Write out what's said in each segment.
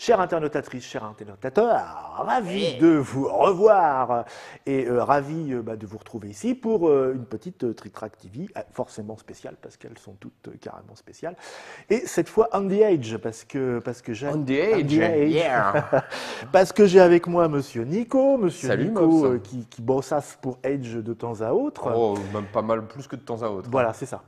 Chère internautatrice, cher internautateur, ravi de vous revoir et euh, ravi euh, bah, de vous retrouver ici pour euh, une petite euh, Trick Track TV, forcément spéciale parce qu'elles sont toutes carrément spéciales. Et cette fois on the edge parce que parce que j'ai On the edge, yeah. parce que j'ai avec moi Monsieur Nico, Monsieur Salut, Nico qui, qui bossasse pour Edge de temps à autre. Oh, même pas mal plus que de temps à autre. Voilà, c'est ça.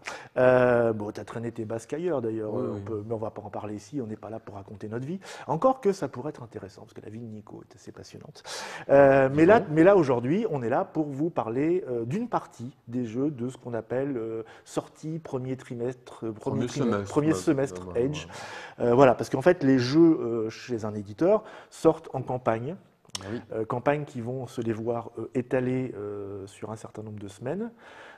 Bon, t'as traîné tes basques ailleurs d'ailleurs, Oui, on oui. mais on va pas en parler ici, on n'est pas là pour raconter notre vie. Encore que ça pourrait être intéressant, parce que la vie de Nico est assez passionnante. Euh, mais, là, mais là, aujourd'hui, on est là pour vous parler euh, d'une partie des jeux de ce qu'on appelle euh, sortie premier trimestre, euh, premier, Premier trimestre- semestre, premier semestre ouais, Edge. Voilà, parce qu'en fait, les jeux chez un éditeur sortent en campagne. Oui. Euh, campagnes qui vont se les voir étalées sur un certain nombre de semaines,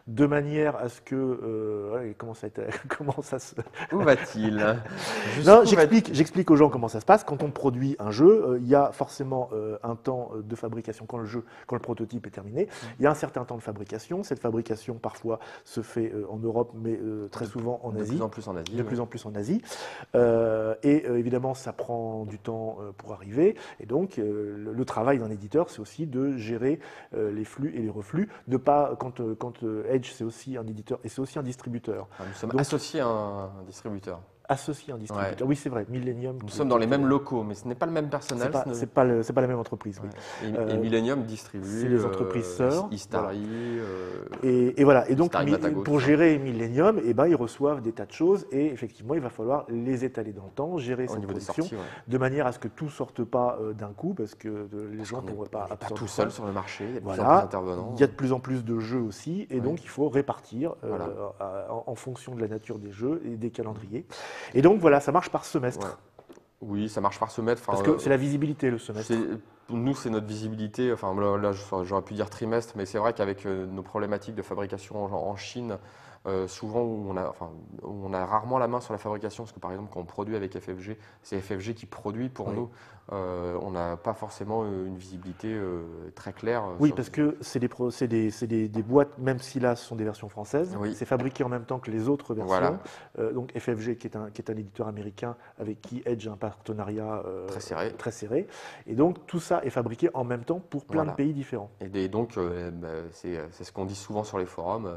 de manière à ce que euh, comment ça, comment ça se Où va-t-il? Non, j'explique, j'explique aux gens comment ça se passe. Quand on produit un jeu, euh, il y a forcément euh, un temps de fabrication quand le jeu, quand le prototype est terminé. Il y a un certain temps de fabrication. Cette fabrication parfois se fait en Europe, mais très De- souvent en De Asie plus en plus en Asie. de oui. plus en plus en Asie. Et évidemment, ça prend du temps pour arriver. Et donc, le, le travail d'un éditeur, c'est aussi de gérer les flux et les reflux. De pas, quand, quand Edge, c'est aussi un éditeur et c'est aussi un distributeur. Enfin, nous sommes Donc- associés à un distributeur. Associé à un distributeur. Oui, c'est vrai. Millennium. Nous sommes dans les mêmes locaux, mais ce n'est pas le même personnel. ce ne- c'est pas, le- c'est pas la même entreprise. oui. Et, Euh, et Millennium distribue. c'est les entreprises sœurs, Istari. euh, Et, et voilà. Et donc, pour gérer Millennium, eh ben, ils reçoivent des tas de choses et effectivement, il va falloir les étaler dans le temps, gérer des production, sorties. ouais. de manière à ce que tout sorte pas euh, d'un coup, parce que euh, les Parce gens ne pourraient pas n'est pas tout seul sur le marché. Il y a de plus en Voilà. plus d'intervenants. Il y a de plus en plus de jeux aussi, et donc il faut répartir euh, Voilà. en fonction de la nature des jeux et des calendriers. Et donc voilà, ça marche par semestre, Ouais. Oui, ça marche par semestre. Parce que euh, c'est la visibilité le semestre. Nous, c'est notre visibilité. Enfin, là, là, j'aurais pu dire trimestre, mais c'est vrai qu'avec euh, nos problématiques de fabrication en, en Chine, euh, souvent où on, a, enfin, où on a rarement la main sur la fabrication, parce que par exemple, quand on produit avec FFG, c'est FFG qui produit pour Oui. nous. Euh, on n'a pas forcément euh, une visibilité euh, très claire. Oui, parce que c'est des, des, c'est des- des boîtes, même si là ce sont des versions françaises, Oui. c'est fabriqué en même temps que les autres versions. Voilà. Donc FFG, qui est, un, qui est un éditeur américain avec qui Edge a un partenariat Très serré. très serré. Et donc tout ça est fabriqué en même temps pour plein Voilà. de pays différents. Et, donc, bah, c'est ce qu'on dit souvent sur les forums.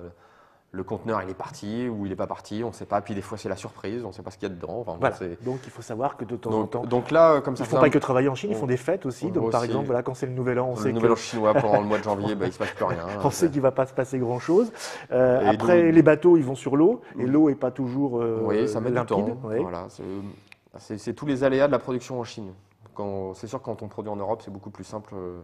Le conteneur, il est parti ou il n'est pas parti, on ne sait pas. Puis des fois, c'est la surprise, on ne sait pas ce qu'il y a dedans. Enfin, Voilà. Donc il faut savoir que de temps en temps, donc, donc là, euh, comme ça ils font pas que travailler en Chine, ils on- font des fêtes aussi. on Donc par exemple, voilà, quand c'est le nouvel an, on le sait nouvel que an chinois pendant le mois de janvier, bah, il ne se passe plus rien. on sait qu'il va pas se passer grand chose. Euh, après, donc- les bateaux, ils vont sur l'eau et Mm. l'eau est pas toujours euh, oui, ça met du limpide. temps. ouais. Voilà, c'est- tous les aléas de la production en Chine. C'est sûr, quand on produit en Europe, c'est beaucoup plus simple. euh,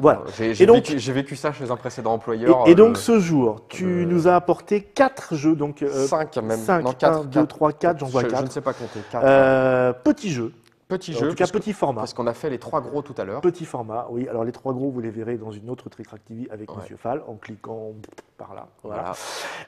Voilà. euh, J'ai vécu, ça chez un précédent employeur. et donc euh, ce jour, tu euh, nous as apporté quatre jeux, donc euh, 5 même. 5, non, 1, 4, 2, 3, 4, j'en vois je, je ne 4. sais pas compter. 4. Euh, petit jeu, petit en jeu, tout cas que- petit format. parce qu'on a fait les trois gros tout à l'heure. Petit format, oui. Alors les trois gros, vous les verrez dans une autre Trick TV avec Ouais. Monsieur Fall en cliquant par là. Voilà. Voilà.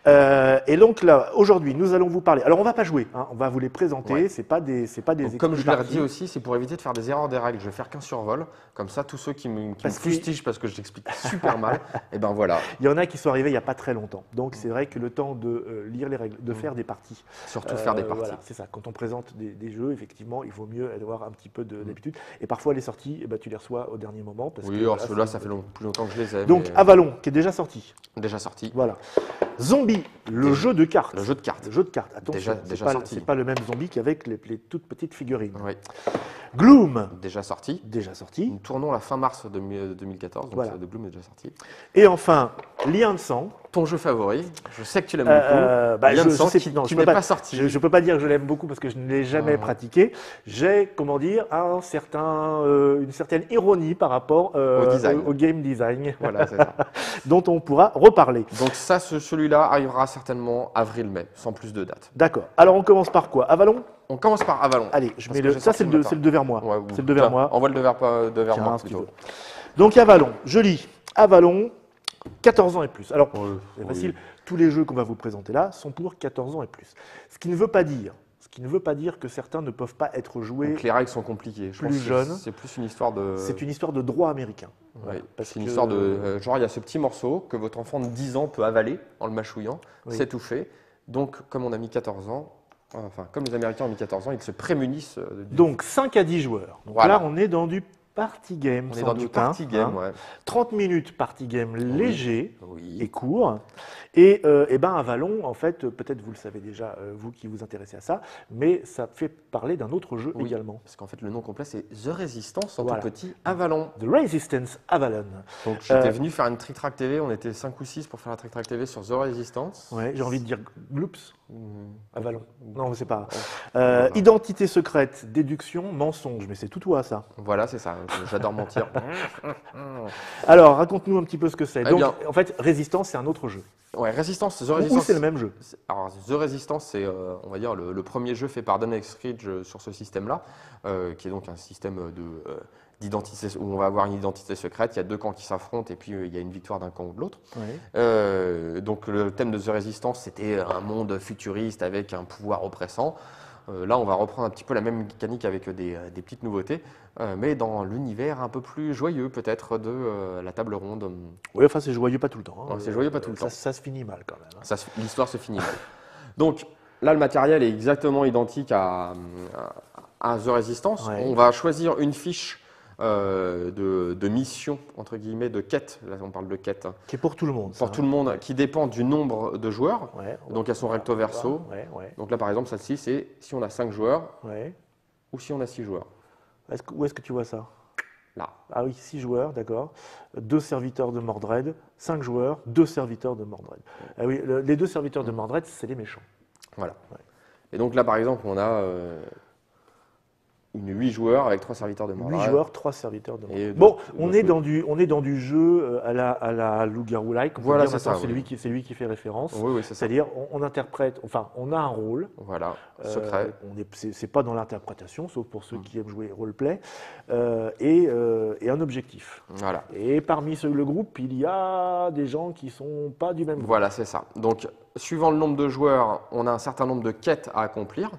Euh, et donc là, aujourd'hui, nous allons vous parler. Alors on va pas jouer, hein, on va vous les présenter. Ouais. C'est pas des, c'est pas des. Donc, comme je parties. dit aussi, c'est pour éviter de faire des erreurs des règles. Je vais faire qu'un survol. Comme ça, tous ceux qui me, qui me Parce que- fustigent parce que je l'explique super mal, et ben voilà. Il y en a qui sont arrivés il y a pas très longtemps. Donc c'est vrai que le temps de euh, lire les règles, de Mm. faire des parties. Surtout faire des Euh, parties. voilà, c'est ça. Quand on présente des, des jeux, effectivement, il vaut mieux avoir un petit peu de- Mm. d'habitude. Et parfois les sorties, eh ben, tu les reçois au dernier moment. Parce Oui, que, alors c'est- ça fait long- plus longtemps que je les ai. Donc mais, euh, Avalon, qui est déjà sorti. déjà sorti. Voilà. Zombie, le jeu de cartes. Le jeu de cartes. Le jeu de cartes. Attention, Déjà- c'est déjà pas, sorti. c'est pas le même zombie qu'avec les, les toutes petites figurines. Oui, Gloom, déjà sorti. déjà sorti. Nous tournons la fin mars de mi- 2014, donc Voilà. euh, The Bloom est déjà sorti. Et enfin, Lien de sang. Ton jeu favori, je sais que tu l'aimes Euh, beaucoup. bah, Lien je- de sang je sais- qui, non, qui je peux pas- pas, sorti. Je ne peux pas dire que je l'aime beaucoup parce que je ne l'ai jamais Ah. pratiqué. J'ai, comment dire, un certain, euh, une certaine ironie par rapport euh, Au design. au, au game design, Voilà, c'est ça. dont on pourra reparler. Donc ça, ce- celui-là arrivera certainement avril-mai, sans plus de date. D'accord. Alors on commence par quoi? Avalon? On commence par Avalon. Allez, je mets le. Ça c'est le le, devers moi. Ouais, c'est le devers moi. Envoie le devers, pas- devers Tiens, moi plutôt. Donc Avalon, je lis. Avalon, 14 ans et plus. Alors, Ouais, c'est oui. facile. Tous les jeux qu'on va vous présenter là sont pour 14 ans et plus. Ce qui ne veut pas dire, ce qui ne veut pas dire que certains ne peuvent pas être joués. Donc les règles sont compliquées. Je plus pense que jeune. C'est plus une histoire de. C'est une histoire de droit américain. Ouais, parce c'est une que- histoire de. euh, genre, il y a ce petit morceau que votre enfant de 10 ans peut avaler en le mâchouillant, Oui. s'étouffer. Donc, comme on a mis 14 ans, Enfin, comme les Américains ont mis 14 ans, ils se prémunissent. euh, du- Donc 5 à 10 joueurs. Donc Voilà. là, on est dans du party game. on est sans dans du doute, hein, party game, hein. ouais. 30 minutes party game léger Oui. et court. Et, euh, eh ben, Avalon, en fait, peut-être vous le savez déjà, euh, vous qui vous intéressez à ça, mais ça fait parler d'un autre jeu Oui. également. Parce qu'en fait, le nom complet, c'est The Resistance en Voilà. tout petit Avalon. The Resistance Avalon. Donc, j'étais Euh, venu faire une Trick Track TV. On était 5 ou 6 pour faire la Trick Track TV sur The Resistance. Ouais, j'ai envie de dire Gloops, Mmh. Avalon. Non, c'est pas. Euh, identité secrète, déduction, mensonge. Mais c'est tout toi, ça. Voilà, c'est ça. J'adore mentir. Alors, raconte-nous un petit peu ce que c'est. Eh Donc, bien- en fait, Résistance, c'est un autre jeu. Ouais, Resistance, The Ou Resistance. c'est le même jeu. Alors, The Resistance, c'est, euh, on va dire, le, le premier jeu fait par Dunnex Ridge euh, sur ce système-là, euh, qui est donc un système de, euh, d'identité, où on va avoir une identité secrète. Il y a deux camps qui s'affrontent et puis il y a une victoire d'un camp ou de l'autre. Euh, donc, le thème de The Resistance, c'était un monde futuriste avec un pouvoir oppressant. Euh, là, on va reprendre un petit peu la même mécanique avec des, euh, des petites nouveautés, euh, mais dans l'univers un peu plus joyeux, peut-être, de euh, la table ronde. Oui, enfin, c'est joyeux pas tout le temps. hein. C'est joyeux pas tout le ça, temps. Ça se finit mal quand même. hein. L'histoire se finit mal. Donc là, le matériel est exactement identique à, à- à The Resistance. Ouais. On va choisir une fiche euh, de, de mission, entre guillemets, de quête. Là, on parle de quête. hein, Qui est pour tout le monde. pour ça, tout le monde, qui dépend du nombre de joueurs. hein. Ouais, Donc elles sont recto verso. Ouais, Donc là, par exemple, celle-ci, c'est si on a 5 joueurs ou si on a 6 joueurs. Que- où est-ce que tu vois ça? Là. Ah oui, 6 joueurs, d'accord. Deux serviteurs de Mordred, 5 joueurs, deux serviteurs de Mordred. Ah oui, le- les deux serviteurs de Mordred, c'est les méchants. Voilà. Et donc là, par exemple, on a euh, une 8 joueurs avec 3 serviteurs de 8 Mordred. joueurs, 3 serviteurs de. Et de- bon, on est dans du, on est dans du jeu euh, à la, à la loup-garou-like. on peut Voilà, c'est C'est oui. lui, qui- lui qui fait référence. Oui, oui. C'est-à-dire, on, on interprète, enfin, on a un rôle. Voilà, Euh, secret. est, c'est, pas dans l'interprétation, sauf pour ceux qui aiment jouer roleplay, euh, et, euh, et un objectif. Voilà. Et parmi ce, le groupe, il y a des gens qui sont pas du même groupe. Voilà, c'est ça. Donc, suivant le nombre de joueurs, on a un certain nombre de quêtes à accomplir.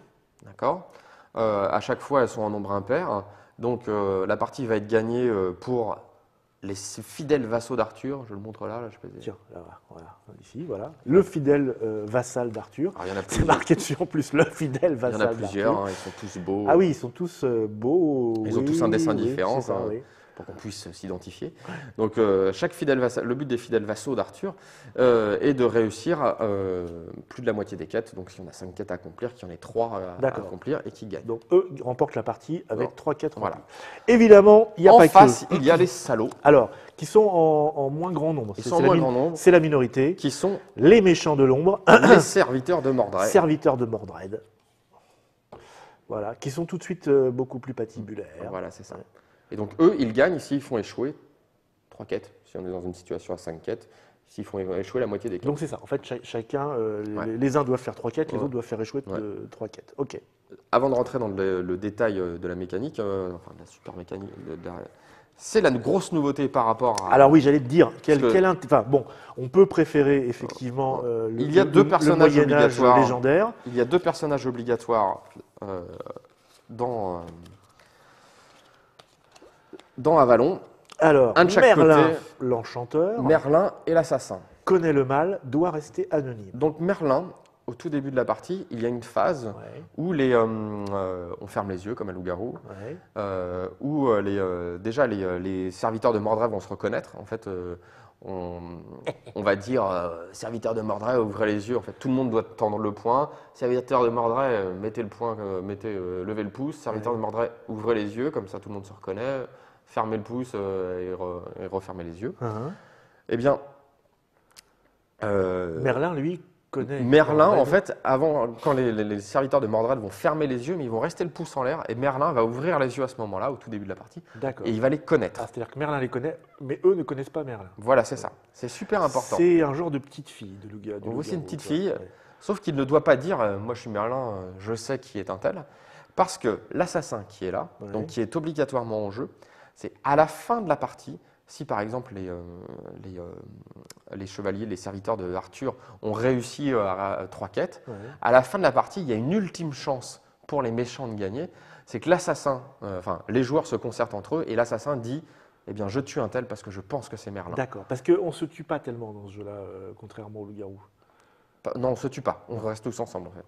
D'accord? Euh, À chaque fois, elles sont en nombre impair. Donc, euh, la partie va être gagnée euh, pour les fidèles vassaux d'Arthur. Je le montre là. là je peux... Tiens, là, voilà, ici, voilà. Le fidèle euh, vassal d'Arthur. Alors, il y en a C'est marqué dessus en plus, le fidèle Il y en vassal a plusieurs. d'Arthur. hein, ils sont tous beaux. Ah oui, ils sont tous euh, beaux. Ils ont tous un dessin oui, différent, ça, hein. oui. Pour qu'on puisse s'identifier. Donc, euh, chaque fidèle vassal, le but des fidèles vassaux d'Arthur euh, est de réussir euh, plus de la moitié des quêtes. Donc, si on a 5 quêtes à accomplir, qu'il y en ait 3 à, accomplir et qui gagnent. Donc eux remportent la partie avec Bon, 3 4 voilà. Évidemment, il n'y a en pas face, que. il y a les salauds. Alors, qui sont en, en moins grand nombre. Sont en la moins grand nombre. C'est la minorité. qui sont Les méchants de l'ombre, les serviteurs de Mordred. serviteurs de Mordred. Voilà, qui sont tout de suite beaucoup plus patibulaires. Voilà, c'est ça. Ouais. Et donc, eux, ils gagnent s'ils font échouer trois quêtes. Si on est dans une situation à cinq quêtes, s'ils font échouer la moitié des quêtes. Donc c'est ça. En fait, cha- chacun, euh, Ouais. les, les uns doivent faire trois quêtes, les Ouais. autres doivent faire échouer Ouais. euh, trois quêtes. Ok. Avant de rentrer dans le, le détail euh, de la mécanique, euh, enfin de la super mécanique, c'est la grosse nouveauté par rapport à. Alors oui, j'allais te dire, quel, que- quel int- enfin, bon, on peut préférer effectivement euh, le, Il y a le- deux le personnages Moyen Âge obligatoires. légendaire. Il y a deux personnages obligatoires dans, dans Avalon Alors, Un de chaque Merlin, côté. l'enchanteur, Merlin et l'assassin. connaît le mal, doit rester anonyme. Donc, Merlin, au tout début de la partie, il y a une phase Ouais, où les, euh, euh, on ferme les yeux comme un loup-garou, ouais. euh, où euh, les, euh, déjà les, euh, les serviteurs de Mordred vont se reconnaître. En fait, euh, on, on va dire euh, serviteur de Mordred, ouvrez les yeux. En fait, tout le monde doit tendre le poing. Serviteur de Mordred, euh, mettez le poing, euh, mettez, euh, levez le pouce. Serviteur de Mordred, ouvrez les yeux, comme ça tout le monde se reconnaît. Fermez le pouce euh, et, re- et refermez les yeux. Hein. Eh bien, euh, Merlin, lui, connaît. Merlin, en fait, avant, quand les, les- les serviteurs de Mordred vont fermer les yeux, mais ils vont rester le pouce en l'air, et Merlin va ouvrir les yeux à ce moment-là, au tout début de la partie, D'accord. et il va les connaître. Ah, C'est-à-dire que Merlin les connaît, mais eux ne connaissent pas Merlin. Voilà, c'est ça. C'est super important. C'est un genre de petite fille de loup-garou. Donc, c'est une petite fille. Ouais. Sauf qu'il ne doit pas dire, euh, moi je suis Merlin, je sais qui est un tel, parce que l'assassin qui est là, Ouais. donc qui est obligatoirement en jeu, c'est à la fin de la partie, si par exemple les, euh, les, euh, les chevaliers, les serviteurs de Arthur ont réussi euh, à, à trois quêtes, Ouais. à la fin de la partie, il y a une ultime chance pour les méchants de gagner, c'est que l'assassin, enfin les joueurs se concertent entre eux, et l'assassin dit, eh bien je tue un tel parce que je pense que c'est Merlin. D'accord. Parce qu'on ne se tue pas tellement dans ce jeu-là, contrairement au loup-garou. Non, on se tue pas. On reste tous ensemble. En fait.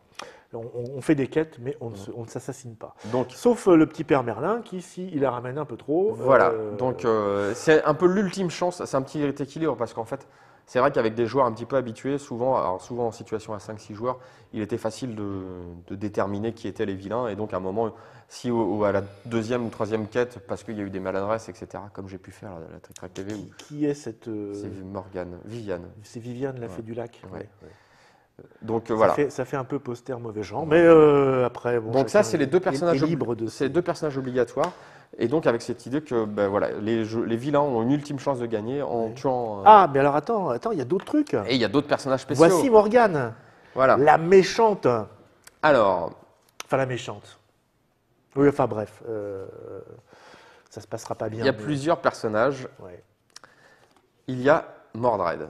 On, fait des quêtes, mais on ne s'assassine pas. Donc Sauf euh, le petit père Merlin qui, si il la ramène un peu trop. Voilà, euh, donc euh, c'est un peu l'ultime chance, c'est un petit équilibre parce qu'en fait, c'est vrai qu'avec des joueurs un petit peu habitués, souvent, alors souvent en situation à 5-6 joueurs, il était facile de, de déterminer qui étaient les vilains et donc à un moment, si au- au- à la deuxième ou troisième quête, parce qu'il y a eu des maladresses, etc., comme j'ai pu faire la, la Trick TV, qui, est cette. c'est Morgane, Viviane. c'est Viviane, la Ouais. fée du lac. Ouais. ouais, ouais. Donc euh, Ça, voilà, fait, ça fait un peu poster mauvais genre, mais euh, après. Bon, Donc ça, c'est les deux personnages est libre de. c'est deux personnages obligatoires et donc avec cette idée que ben, voilà, les, jeux- les vilains ont une ultime chance de gagner en tuant. euh, Ah, mais alors attends, attends, il y a d'autres trucs. Et il y a d'autres personnages spéciaux. Voici Morgane, Voilà. la méchante. Alors, Enfin, la méchante. Oui, enfin bref, euh, ça se passera pas bien. Il y a mais- plusieurs personnages. ouais. Il y a Mordred.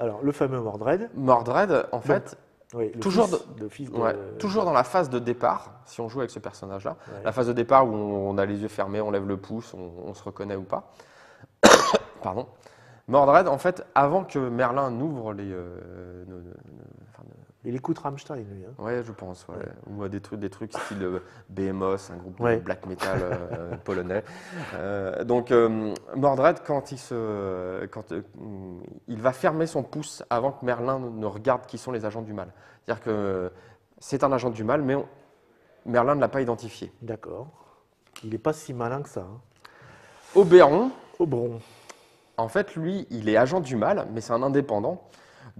Alors, le fameux Mordred, Mordred, en fait, oui, Toujours fils, le fils de. ouais, toujours dans la phase de départ, si on joue avec ce personnage-là, Ouais. la phase de départ où on, on a les yeux fermés, on lève le pouce, on, on se reconnaît ou pas. Pardon. Mordred, en fait, avant que Merlin n'ouvre les. euh, Il écoute Rammstein, lui. hein. ouais, je pense, ouais. Ou des trucs, des trucs style euh, Behemoth, un groupe de black metal euh, polonais. Euh, donc, euh, Mordred, quand il se, quand il va fermer son pouce avant que Merlin ne regarde qui sont les agents du mal. C'est-à-dire que c'est un agent du mal, mais on- Merlin ne l'a pas identifié. D'accord. Il n'est pas si malin que ça. hein. Oberon, Oberon. en fait, lui, il est agent du mal, mais c'est un indépendant.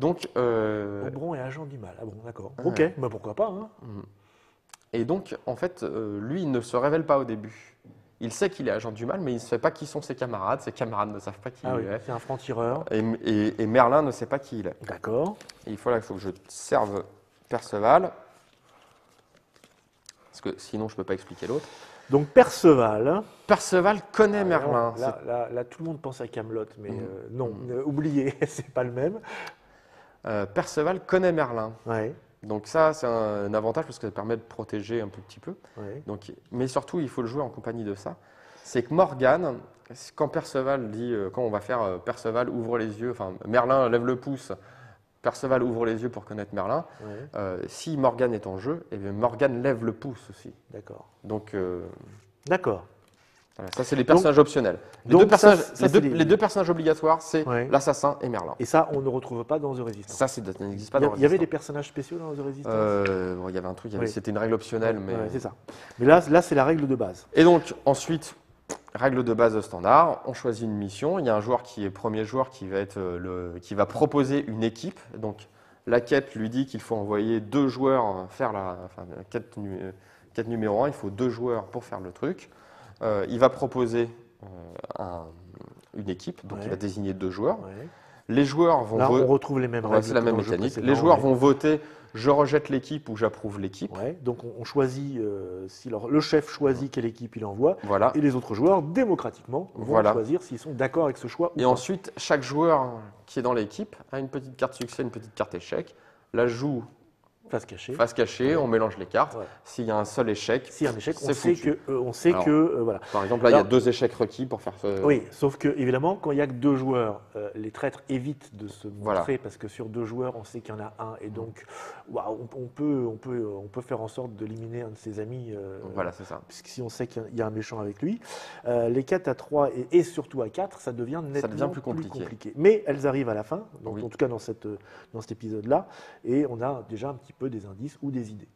Donc, euh, est agent du mal. Ah bon, d'accord. Ok, bah pourquoi pas. hein. et donc, en fait, euh, lui, il ne se révèle pas au début. Il sait qu'il est agent du mal, mais il ne sait pas qui sont ses camarades. Ses camarades ne savent pas qui Ah oui, est. c'est un franc-tireur. Et, et- et Merlin ne sait pas qui il est. D'accord. Il faut, là, il faut que je serve Perceval. Parce que sinon, je ne peux pas expliquer l'autre. Donc Perceval. Perceval connaît Ah, Merlin. Là, là, là, tout le monde pense à Camelot, mais Mhm. euh, non, Mhm. euh, oubliez, c'est pas le même. Euh, Perceval connaît Merlin. Ouais, Donc ça, c'est un, un avantage parce que ça permet de protéger un tout petit peu. ouais. Donc, mais surtout, il faut le jouer en compagnie de ça. C'est que Morgane, quand Perceval dit, euh, quand on va faire euh, Perceval ouvre les yeux, enfin Merlin lève le pouce, Perceval ouvre les yeux pour connaître Merlin. ouais. si Morgane est en jeu, et bien Morgane lève le pouce aussi. D'accord. Donc D'accord. Voilà, ça, c'est les personnages optionnels. Les, donc deux personnages, ça, ça, les, c'est deux, les- les deux personnages obligatoires, c'est Ouais. l'assassin et Merlin. Et ça, on ne retrouve pas dans The Resistance. Ça, ça n'existe pas dans il y avait des personnages spéciaux dans The Resistance Euh, bon, il y avait un truc, Oui. c'était une règle optionnelle, mais Ouais, c'est ça. Mais là, là c'est la règle de base. Et donc, ensuite, règle de base standard, on choisit une mission. Il y a un joueur qui est premier joueur qui va, être euh, le, qui va proposer une équipe. Donc, la quête lui dit qu'il faut envoyer deux joueurs faire la, enfin, la quête, nu- quête numéro un. Il faut deux joueurs pour faire le truc. Euh, il va proposer euh, un- une équipe, donc Ouais. il va désigner deux joueurs. Ouais. Les joueurs vont Là, voter. on retrouve les mêmes Ouais, règles. c'est la même mécanique. Les joueurs vont voter je rejette l'équipe ou j'approuve l'équipe. Donc on, on choisit, euh, si leur- le chef choisit quelle équipe il envoie, Voilà. et les autres joueurs, démocratiquement, vont Voilà. choisir s'ils sont d'accord avec ce choix. ou Et pas. ensuite, chaque joueur qui est dans l'équipe a une petite carte succès, une petite carte échec. La joue face cachée. face cachée, on mélange les cartes. Ouais. S'il y a un seul échec, Si un échec, on sait que, euh, on sait Alors, que, euh, voilà. Par exemple, là, il y a deux échecs requis pour faire ce. Oui, sauf que évidemment, quand il y a que deux joueurs, euh, les traîtres évitent de se montrer Voilà. parce que sur deux joueurs, on sait qu'il y en a un, et donc, waouh, on, on peut, on peut, on peut faire en sorte d'éliminer un de ses amis. Voilà, c'est ça. Puisque si on sait qu'il y a un méchant avec lui, les 4 à 3 et, et surtout à 4, ça devient nettement devient plus compliqué. Mais elles arrivent à la fin, donc Oui. en tout cas dans, cette, dans cet épisode-là, et on a déjà un petit peu des indices ou des idées.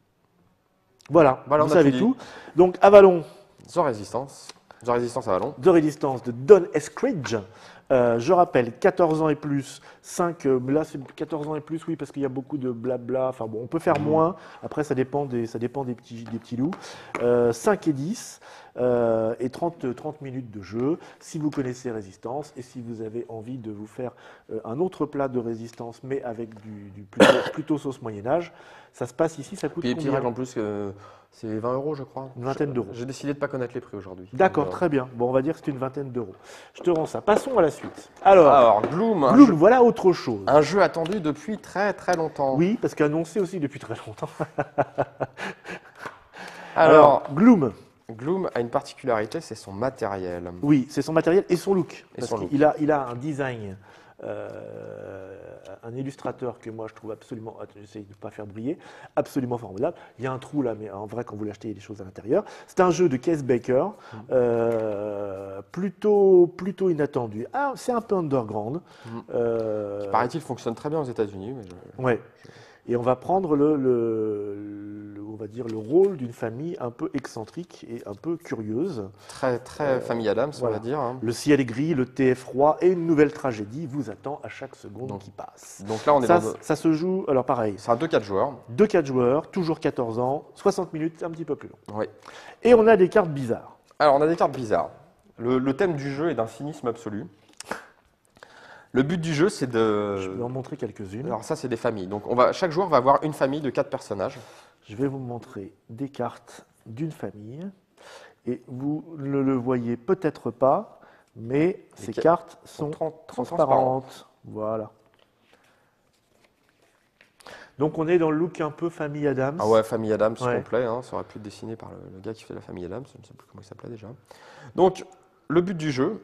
Voilà, Voilà, vous savez tout tout. Donc Avalon, The Resistance. The Resistance à Vallon. de résistance de Don Eskridge. Euh, je rappelle, 14 ans et plus, 5, euh, là c'est 14 ans et plus, oui, parce qu'il y a beaucoup de blabla, enfin bon, on peut faire moins, après ça dépend des, ça dépend des, petits, des petits loups. Euh, 5 et 10, euh, et 30, 30 minutes de jeu, si vous connaissez Résistance, et si vous avez envie de vous faire euh, un autre plat de Résistance, mais avec du, du plutôt, plutôt sauce Moyen-Âge, ça se passe ici, ça coûte Puis combien règles en plus, c'est 20 euros, je crois. Une vingtaine d'euros. J'ai décidé de ne pas connaître les prix aujourd'hui. D'accord, Donc, euh, très bien. Bon, on va dire que c'est une vingtaine d'euros. Je te rends ça. Passons à la suite. Alors, Alors, Gloom, Gloom, jeu, voilà autre chose. un jeu attendu depuis très très longtemps. Oui, parce qu'annoncé aussi depuis très longtemps. Alors, Gloom, Gloom a une particularité, c'est son matériel. oui, c'est son matériel et son look. Et Parce son look. qu'il a, il a un design euh, un illustrateur que moi je trouve absolument, j'essaie de ne pas faire briller, absolument formidable. Il y a un trou là, mais en vrai, quand vous l'achetez, il y a des choses à l'intérieur. C'est un jeu de Case Baker, euh, plutôt, plutôt inattendu. Ah, c'est un peu underground. Mm. Euh, Paraît-il, fonctionne très bien aux États-Unis. mais je- Ouais. Et on va prendre le, le- le- on va dire le rôle d'une famille un peu excentrique et un peu curieuse. Très, très famille Adams, Euh, voilà. on va dire. hein. Le ciel est gris, le thé est froid et une nouvelle tragédie vous attend à chaque seconde Donc, qui passe. Donc là, on est Ça, dans. ça se joue, alors pareil, C'est un 2-4 joueurs. 2-4 joueurs, toujours 14 ans, 60 minutes, un petit peu plus long. Oui. Et on a des cartes bizarres. Alors, on a des cartes bizarres. Le, le thème du jeu est d'un cynisme absolu. Le but du jeu, c'est de. Je vais en montrer quelques-unes. Alors ça, c'est des familles. Donc on va, chaque joueur va avoir une famille de quatre personnages. Je vais vous montrer des cartes d'une famille. Et vous ne le voyez peut-être pas, mais ces ca- cartes sont tran- transparentes. Voilà. Donc on est dans le look un peu famille Adams. Ah ouais, famille Adams Ouais. complet. hein. ça aurait pu être dessiné par le, le gars qui fait la famille Adams. Je ne sais plus comment il s'appelait déjà. Donc le but du jeu,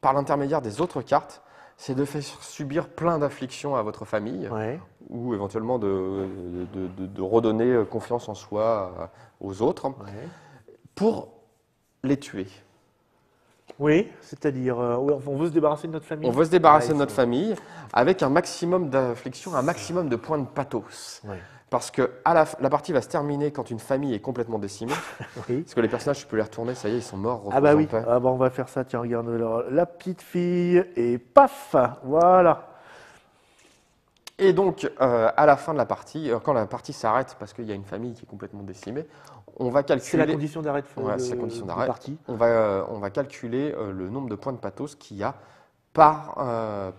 par l'intermédiaire des autres cartes, c'est de faire subir plein d'afflictions à votre famille Ouais. ou éventuellement de, de- de- de redonner euh, confiance en soi euh, aux autres ouais. pour les tuer. Oui, c'est-à-dire, euh, on veut se débarrasser de notre famille. On veut se débarrasser Ouais, de notre famille avec un maximum d'afflictions, un maximum de points de pathos. Parce que à la, la partie va se terminer quand une famille est complètement décimée. Oui. Parce que les personnages, tu peux les retourner, ça y est, ils sont morts. Ah bah oui, ah bah on va faire ça, tiens, regarde, alors, la petite fille, et paf, voilà. Et donc, euh, à la fin de la partie, euh, quand la partie s'arrête, parce qu'il y a une famille qui est complètement décimée, on va C'est calculer, la condition d'arrêt de, Ouais, de- c'est la condition d'arrêt. on va, euh, on va calculer le nombre de points de pathos qu'il y a par,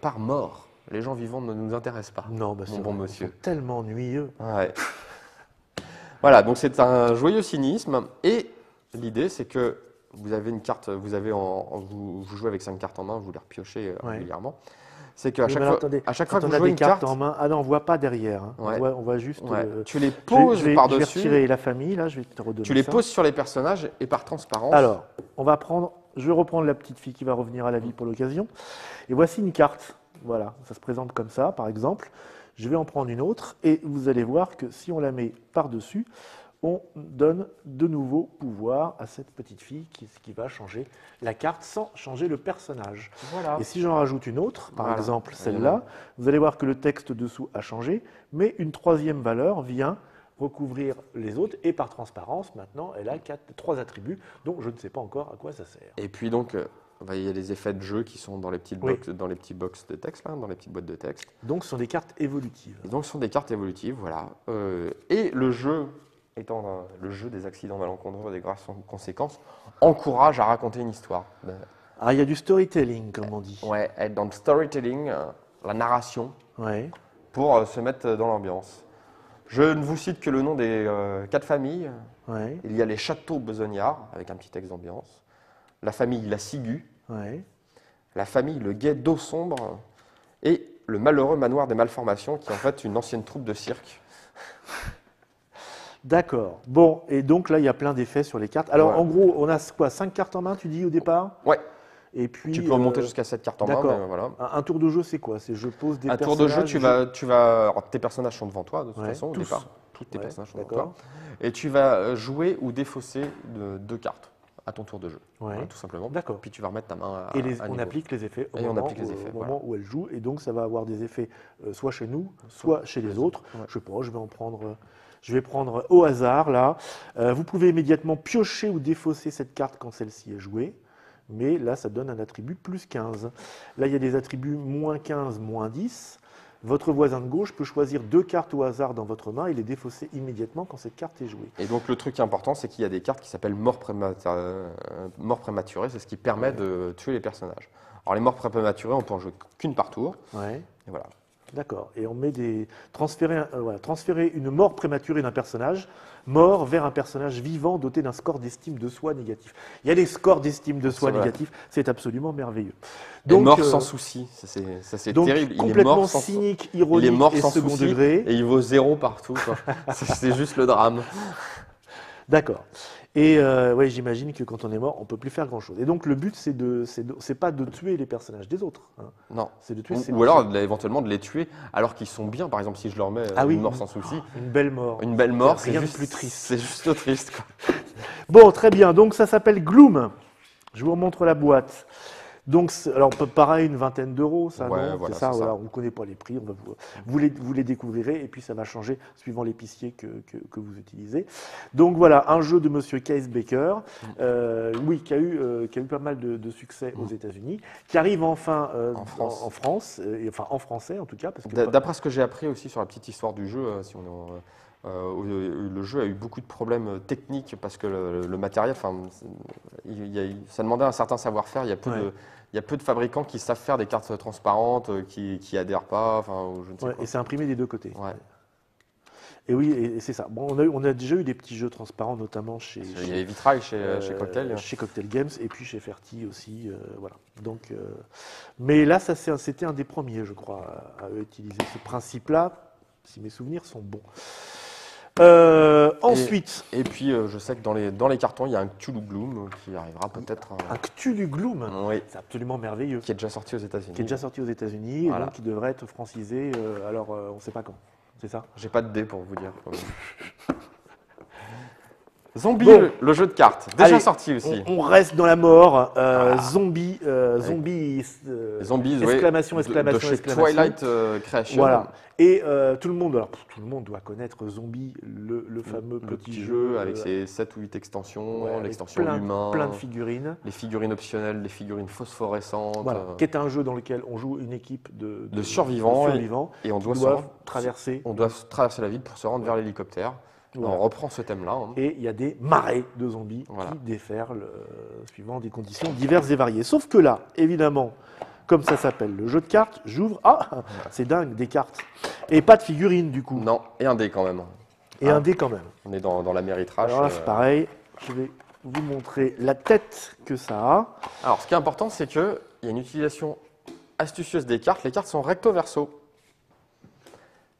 par mort. Les gens vivants ne nous intéressent pas. Non, bah c'est bon vrai, monsieur. tellement ennuyeux. Ouais. voilà, donc c'est un joyeux cynisme. Et l'idée, c'est que vous avez une carte, vous, avez en, en- vous, vous jouez avec cinq cartes en main, vous les repiochez euh, Ouais. régulièrement. C'est qu'à chaque fois, attendez, à chaque fois que on vous a jouez des une cartes carte, en main, ah non, on voit pas derrière. hein. Ouais. On, voit, on voit juste. ouais, euh, tu les je poses je vais, je vais retirer la famille, là, je vais te redonner Tu les ça. poses sur les personnages et par transparence. Alors, on va prendre, je vais reprendre la petite fille qui va revenir à la vie pour l'occasion. Et voici une carte. Voilà, ça se présente comme ça, par exemple. Je vais en prendre une autre et vous allez voir que si on la met par-dessus, on donne de nouveaux pouvoirs à cette petite fille qui, qui va changer la carte sans changer le personnage. voilà. Et si j'en rajoute une autre, par Voilà. exemple celle-là, vous allez voir que le texte dessous a changé, mais une troisième valeur vient recouvrir les autres et par transparence, maintenant, elle a quatre, trois attributs dont je ne sais pas encore à quoi ça sert. Et puis donc, il y a les effets de jeu qui sont dans les petites Oui. box, dans les petits box de texte, là, dans les petites boîtes de texte. Donc ce sont des cartes évolutives. Et donc, ce sont des cartes évolutives, voilà. Euh, et le jeu, étant euh, le jeu des accidents malencontreux et des graves conséquences, encourage à raconter une histoire. Ah, il y a du storytelling, comme on dit. ouais, être dans le storytelling, euh, la narration, Ouais. pour se mettre dans l'ambiance. Je ne vous cite que le nom des euh, quatre familles. Ouais. Il y a les châteaux besognards, avec un petit texte d'ambiance. La famille La Ciguë, Ouais. la famille Le Guet d'eau sombre et le malheureux manoir des malformations, qui est en fait une ancienne troupe de cirque. D'accord. Bon, et donc là, il y a plein d'effets sur les cartes. Alors, Ouais. en gros, on a quoi Cinq cartes en main, tu dis, au départ? Ouais, Et puis. tu peux remonter euh, jusqu'à cette carte en main, d'accord. mais voilà. un, un tour de jeu, c'est quoi? C'est je pose des Un tour de jeu, personnages, tu je- vas, tu vas, alors, tes personnages sont devant toi de toute Ouais, façon au tous. départ. Tous tes Ouais, personnages sont devant D'accord. toi. Et tu vas euh, jouer ou défausser de- deux cartes à ton tour de jeu, Ouais. Voilà, tout simplement. D'accord. Puis tu vas remettre ta main à, Et les- à on applique les effets au, Et on moment, applique les où- effets, au voilà. moment où elle joue. Et donc, ça va avoir des effets euh, soit chez nous, soit chez les autres. Ouais. Je sais pas, je vais en prendre. Je vais prendre au hasard là. Euh, vous pouvez immédiatement piocher ou défausser cette carte quand celle-ci est jouée. Mais là, ça donne un attribut plus 15. Là, il y a des attributs moins 15, moins 10. Votre voisin de gauche peut choisir deux cartes au hasard dans votre main et les défausser immédiatement quand cette carte est jouée. Et donc le truc important, c'est qu'il y a des cartes qui s'appellent mort, prématurée. euh, mort prématurée, c'est ce qui permet de tuer les personnages. Alors les morts prématurées, on peut en jouer qu'une par tour. Ouais. Et voilà. D'accord. Et on met des transférer, euh, voilà, transférer une mort prématurée d'un personnage mort vers un personnage vivant doté d'un score d'estime de soi négatif. Il y a des scores d'estime de soi négatifs, c'est absolument merveilleux. Donc, mort euh, sans souci, ça, c'est terrible. Il est complètement mort sans cynique, il ironique est mort et sans second souci degré. et il vaut zéro partout. c'est juste le drame. D'accord. Et euh, ouais, j'imagine que quand on est mort, on peut plus faire grand-chose. Et donc le but, c'est de, c'est pas de tuer les personnages des autres. hein. Non. C'est de tuer. Ou, ou alors éventuellement de les tuer alors qu'ils sont bien. Par exemple, si je leur mets euh, Ah oui. une mort sans souci, une belle mort. une belle mort, c'est Rien de juste plus triste. C'est juste triste. quoi. Bon, très bien. Donc ça s'appelle Gloom. Je vous remontre la boîte. Donc, alors pa- pareil, une vingtaine d'euros, ça, Ouais, non? voilà, C'est ça, voilà, ça. on ne connaît pas les prix, on va vous, vous, les, vous les découvrirez et puis ça va changer suivant l'épicier que, que, que vous utilisez. Donc voilà, un jeu de Monsieur Case Baker, Mm. euh, oui, qui a, eu, euh, qui a eu pas mal de, de succès aux États-Unis, qui arrive enfin euh, En France. en, en France, et, enfin en français en tout cas, parce que D'a- D'après ce que j'ai appris aussi sur la petite histoire du jeu, euh, si on est en- euh, le jeu a eu beaucoup de problèmes techniques parce que le, le matériel, enfin, ça demandait un certain savoir-faire. Il y a peu Ouais. de il y a peu de fabricants qui savent faire des cartes transparentes, euh, qui, qui adhèrent pas, enfin, je ne sais Ouais, quoi. et c'est imprimé des deux côtés. Ouais. Et oui, et, et c'est ça. Bon, on, a, eu- on a déjà eu des petits jeux transparents, notamment chez, Il y chez- a les vitrailles chez, Euh, chez Cocktail. Chez Cocktail Games et puis chez Ferti aussi. euh, voilà. Donc, euh, mais là, ça, c'était un des premiers, je crois, à, à utiliser ce principe-là, si mes souvenirs sont bons. Euh, ensuite, Et puis, euh, je sais que dans les, dans les cartons, il y a un Cthulhu Gloom qui arrivera peut-être. euh, un Cthulhu Gloom, oui, c'est absolument merveilleux, qui est déjà sorti aux États-Unis. qui est déjà sorti aux États-Unis Voilà. et donc qui devrait être francisé. euh, alors, euh, on ne sait pas quand. C'est ça? J'ai pas de dés pour vous dire. Zombie, Bon. le, le jeu de cartes, déjà Allez, sorti aussi. on, on reste dans la mort. euh. Zombie, euh, zombie, euh, Zombies, oui, exclamation, de- exclamation, de, chez exclamation. Twilight euh, Creation. Voilà. Et tout le monde, alors tout le monde doit connaître Zombie, le, le fameux Le petit, jeu avec ses 7 ou 8 extensions, ouais, l'extension plein, humain, plein de figurines. les figurines optionnelles, les figurines phosphorescentes. Voilà, qui est un jeu dans lequel on joue une équipe de, De survivants, de survivants et on doit, traverser. on doit traverser la ville pour se rendre vers l'hélicoptère. Voilà. On reprend ce thème-là. hein. Et il y a des marées de zombies Voilà. qui déferlent euh, suivant des conditions diverses et variées. Sauf que là, évidemment, comme ça s'appelle le jeu de cartes, j'ouvre. Ah, c'est dingue, des cartes. Et pas de figurines du coup. Non, et un dé quand même. Et Ah. un dé quand même. On est dans, dans la méritrage. Alors là, euh, c'est pareil. Je vais vous montrer la tête que ça a. Alors, ce qui est important, c'est qu'il y a une utilisation astucieuse des cartes. Les cartes sont recto-verso.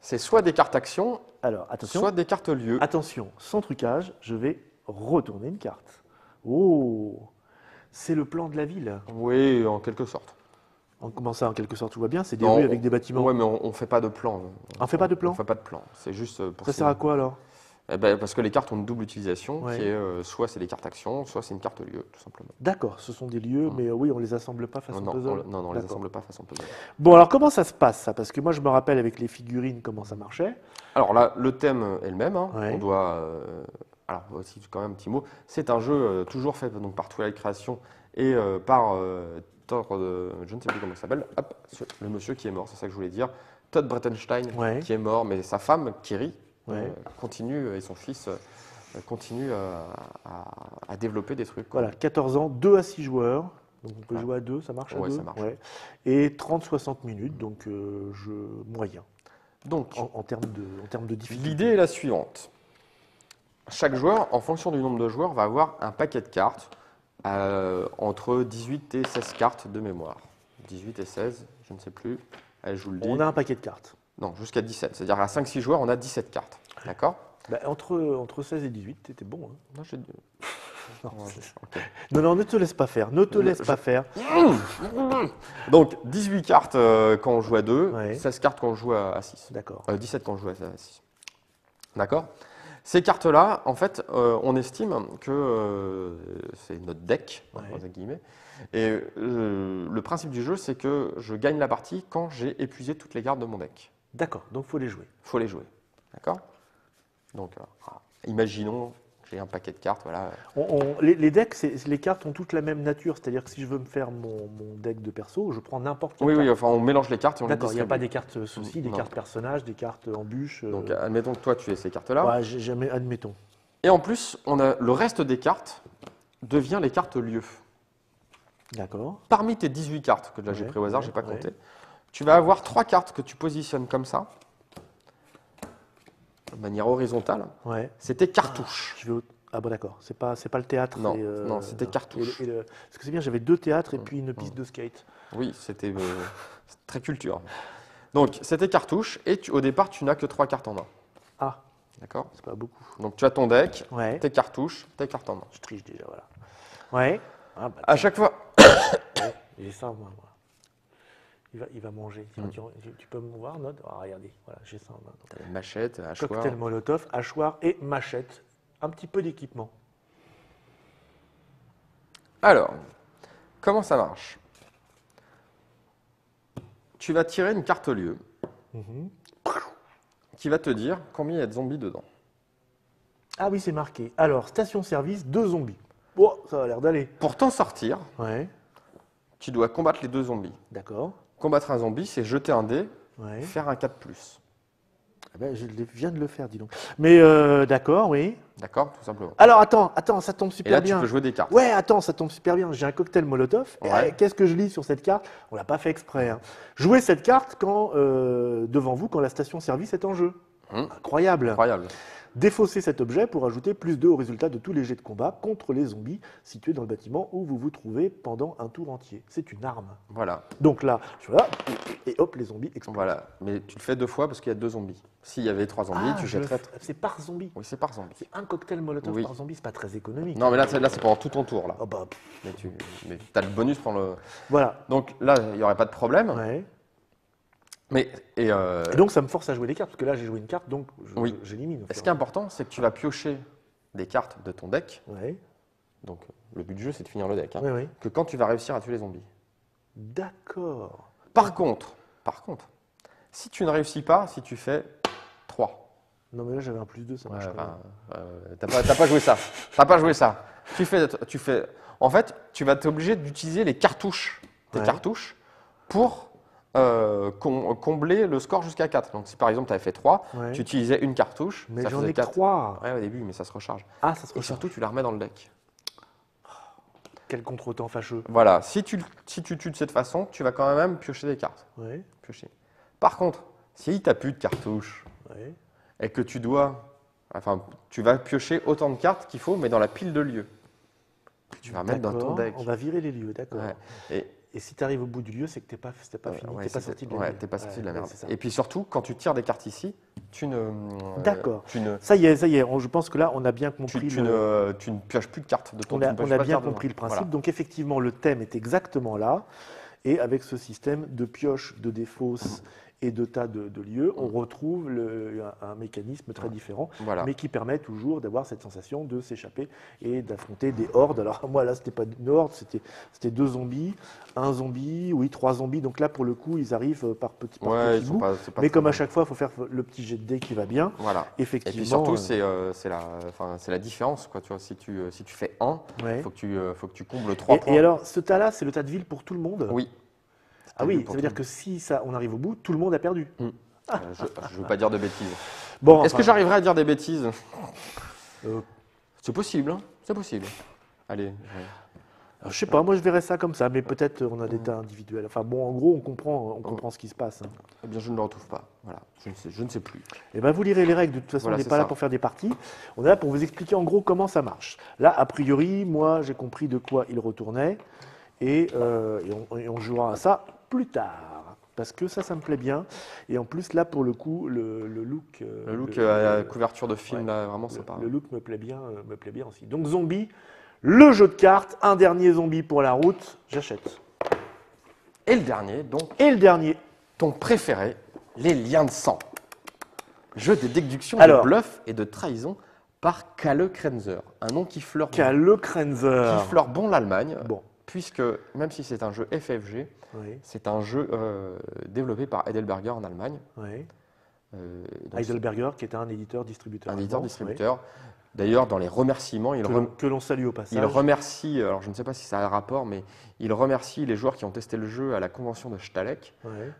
C'est soit des cartes actions, Alors, attention. soit des cartes lieux. Attention, sans trucage, je vais retourner une carte. Oh, c'est le plan de la ville. Oui, en quelque sorte. En comment ça, en quelque sorte, tout va bien C'est des Non, rues on- avec des bâtiments. Ouais, mais on ne fait pas de plan. On fait pas de plan On fait pas de plan. C'est juste euh, pour ça sert à quoi alors? Eh ben, Parce que les cartes ont une double utilisation, Ouais. qui est euh, soit c'est des cartes actions, soit c'est une carte lieu, tout simplement. D'accord, ce sont des lieux, mais euh, oui, on les assemble pas façon non, puzzle. on, non, non, on les D'accord. assemble pas façon puzzle. Bon, alors comment ça se passe ça? Parce que moi, je me rappelle avec les figurines comment ça marchait. Alors là, le thème est le même. hein. Ouais. On doit. euh, alors aussi quand même un petit mot. C'est un jeu euh, toujours fait donc par Twilight Creation et euh, par euh, Thor, euh, je ne sais plus comment il s'appelle. Hop, le monsieur qui est mort, c'est ça que je voulais dire. Todd Brettenstein Ouais. qui est mort, mais sa femme Kiri euh, Ouais. continue et son fils euh, continue euh, à, à développer des trucs. quoi. Voilà, 14 ans, 2 à 6 joueurs. Donc on peut Ouais. jouer à 2, ça marche à Ouais, 2 ça marche. Et 30-60 minutes, donc euh, jeu moyen Donc en, en termes de, en termes de difficulté. L'idée est la suivante. Chaque joueur, en fonction du nombre de joueurs, va avoir un paquet de cartes euh, entre 18 et 16 cartes de mémoire. 18 et 16, je ne sais plus. Je vous le dis. On a un paquet de cartes. Non, jusqu'à 17. C'est-à-dire à 5-6 joueurs, on a 17 cartes. D'accord? Bah, entre, entre 16 et 18, t'étais bon. hein. Non, j'ai- Non, Ouais, c'est- ok. non, non, ne te laisse pas faire. Ne te Je- laisse je- pas faire. Donc, 18 cartes euh, quand on joue à 2, Ouais. 16 cartes quand on joue à 6. D'accord. Euh, 17 quand on joue à 6. D'accord? Ces cartes-là, en fait, euh, on estime que euh, c'est notre deck, Ouais. entre guillemets. Et euh, le principe du jeu, c'est que je gagne la partie quand j'ai épuisé toutes les cartes de mon deck. D'accord, donc faut les jouer. Il faut les jouer. D'accord? Donc, euh, ah, imaginons que j'ai un paquet de cartes, voilà. On- on- les, les decks, les cartes ont toutes la même nature. C'est-à-dire que si je veux me faire mon, mon deck de perso, je prends n'importe quelle Oui, oui, carte. enfin, on mélange les cartes et on les D'accord, il n'y a pas des cartes soucis, des Non. cartes personnages, des cartes embûches. euh, Donc, admettons que toi, tu aies ces cartes-là. ouais, jamais, admettons. Et en plus, on a le reste des cartes devient les cartes lieux. D'accord. Parmi tes 18 cartes, que là j'ai pris au hasard, ouais, j'ai pas compté, tu vas avoir trois cartes que tu positionnes comme ça, de manière horizontale. Ouais. C'était. Je vais au- Ah bon d'accord, c'est pas c'est pas le théâtre. Non, euh, non, c'était cartouche. et le- et le- Parce que c'est bien, j'avais deux théâtres et Mm, puis une piste de skate. Oui, c'était euh, très culture. Donc, c'était cartouche, et tu- au départ, tu n'as que trois cartes en main. Ah, D'accord? C'est pas beaucoup. Donc tu as ton deck, Ouais. tes cartouches, tes cartes en main. Je triche déjà, voilà. Ouais. Ah, bah, À chaque fois, ouais, J'ai ça, moi. moi. Il, va, il va manger. Tiens, Mm. tu, tu peux me voir, Nod? Ah, regardez, voilà, j'ai ça en main. as machettes, hachoirs. Cocktail Molotov, hachoir et machette. Un petit peu d'équipement. Alors, comment ça marche? Tu vas tirer une carte lieu Mhm. qui va te dire combien il y a de zombies dedans. Ah oui, c'est marqué. Alors, station-service, deux zombies. Bon, ça a l'air d'aller. Pour t'en sortir, Ouais, tu dois combattre les deux zombies. d'accord. Combattre un zombie, c'est jeter un dé, Ouais. faire un 4+. Ah ben, je viens de le faire, dis donc. Mais euh, d'accord, oui. D'accord Tout simplement. Alors, attends, attends, ça tombe Et super là, bien. tu peux jouer des cartes. Ouais, attends, ça tombe super bien. J'ai un cocktail Molotov. Et, Ouais. euh, Qu'est-ce que je lis sur cette carte? On l'a pas fait exprès. hein. Jouez cette carte quand euh, devant vous quand la station-service est en jeu. Hum. Incroyable. Incroyable. Défaussez cet objet pour ajouter plus 2 au résultat de tous les jets de combat contre les zombies situés dans le bâtiment où vous vous trouvez pendant un tour entier. C'est une arme. Voilà. Donc là, je suis là, et hop, les zombies explosent. Voilà. Mais tu le fais deux fois parce qu'il y a deux zombies. S'il y avait trois zombies, Ah, tu jetterais. C'est par zombie. Oui, c'est par zombie. C'est un cocktail Molotov Oui. par zombie, c'est pas très économique. Non, mais là, c'est là, c'est pendant tout ton tour. Là. Oh bah, Mais tu mais as le bonus pour le. voilà. Donc là, il n'y aurait pas de problème. Ouais. Mais et, euh, Et donc ça me force à jouer des cartes, parce que là j'ai joué une carte, donc Oui. j'élimine. au ce qui est important, c'est que tu vas piocher des cartes de ton deck. Ouais. Donc le but du jeu, c'est de finir le deck. hein. Ouais, ouais. Que quand tu vas réussir à tuer les zombies. D'accord. Par contre, par contre, si tu ne réussis pas, si tu fais 3. Non mais là j'avais un plus 2, ça marche enfin, euh, t'as pas, t'as pas joué ça. T'as pas joué ça. Tu fais, tu fais. En fait, tu vas être obligé d'utiliser les cartouches, tes cartouches, pour euh, com- combler le score jusqu'à 4. Donc, si par exemple tu avais fait 3, Ouais. tu utilisais une cartouche, Mais j'en ai 4. 3. Ouais, au début, mais ça se recharge. Ah, ça se Et recharge. surtout, tu la remets dans le deck. Quel contretemps fâcheux. Voilà, si tu, si tu tues de cette façon, tu vas quand même piocher des cartes. Ouais, Piocher. Par contre, si tu n'as plus de cartouches ouais. et que tu dois. Enfin, tu vas piocher autant de cartes qu'il faut, mais dans la pile de lieux. Que tu vas mettre dans ton deck. On va virer les lieux, d'accord. Ouais. Et, Et si tu arrives au bout du lieu, c'est que t'es pas, c'était pas fini, ouais, t'es pas sorti de la ouais, lieu. t'es pas sorti de la Ouais, merde. Et puis surtout, quand tu tires des cartes ici, tu ne. euh, D'accord. Tu ne, Ça y est, ça y est, je pense que là on a bien tu, compris tu le... ne, tu ne pioches plus de cartes de ton On a, tu on a bien compris le principe. Voilà. Donc effectivement, le thème est exactement là. Et avec ce système de pioche, de défausse et de tas de, de lieux, on retrouve le- un, un mécanisme très différent, Voilà. mais qui permet toujours d'avoir cette sensation de s'échapper et d'affronter des hordes. Alors moi là, c'était pas une horde, c'était c'était deux zombies, un zombie, oui, trois zombies. Donc là, pour le coup, ils arrivent euh, par petits, par Ouais, pas, pas Mais comme à chaque fois, il faut faire le petit jet de dés qui va bien. Voilà. Et Effectivement. puis surtout, euh, c'est euh, c'est la, enfin, c'est la différence. Quoi, tu vois, si, tu, si tu fais 1, ouais. il faut, que tu, euh, faut que tu combles 3 Et, points. et alors, ce tas-là, c'est le tas de ville pour tout le monde? Oui. Ah oui, ça veut dire que si ça, on arrive au bout, tout le monde a perdu. Euh, je ne veux pas dire de bêtises. Bon, Est-ce que j'arriverai à dire des bêtises euh, C'est possible, hein, c'est possible. Allez, alors, je sais pas, moi je verrais ça comme ça, mais peut-être euh, on a des tas individuels. Enfin bon, en gros, on comprend, on comprend ce qui se passe. hein. eh bien, je ne le retrouve pas. Voilà, je ne sais, je ne sais plus. Et ben vous lirez les règles. De toute façon, Voilà, on n'est pas là pour faire des parties. On est là pour vous expliquer en gros comment ça marche. Là, a priori, moi, j'ai compris de quoi il retournait, et, euh, et on, et on jouera à ça plus tard. Parce que ça, ça me plaît bien. Et en plus, là, pour le coup, le, le look. euh, Le look le- euh, à la couverture de film, ouais. là, vraiment sympa. le look me plaît bien, euh, me plaît bien aussi. Donc zombie, le jeu de cartes, un dernier zombie pour la route, j'achète. Et le dernier, donc, Et le dernier, ton préféré, les liens de sang. Jeu de déduction Alors. de bluff et de trahison par Kalle Krenzer. Un nom qui fleure, Kalle Krenzer. qui fleure bon l'Allemagne, Bon, puisque même si c'est un jeu FFG, oui, c'est un jeu euh, développé par Heidelberger en Allemagne. oui. Euh, Heidelberger, qui est un éditeur-distributeur. un éditeur-distributeur. D'ailleurs, dans les remerciements, il. Que rem- l'on- Que l'on salue au passage. il remercie, alors je ne sais pas si ça a un rapport, mais il remercie les joueurs qui ont testé le jeu à la convention de Stalek.